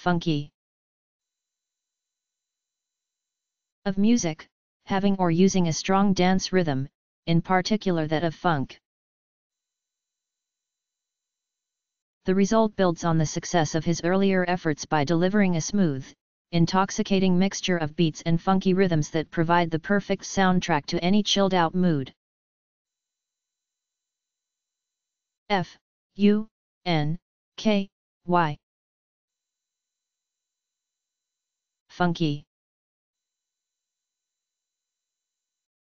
funky. Of music, having or using a strong dance rhythm, in particular that of funk. The result builds on the success of his earlier efforts by delivering a smooth, intoxicating mixture of beats and funky rhythms that provide the perfect soundtrack to any chilled out mood. F U N K Y Funky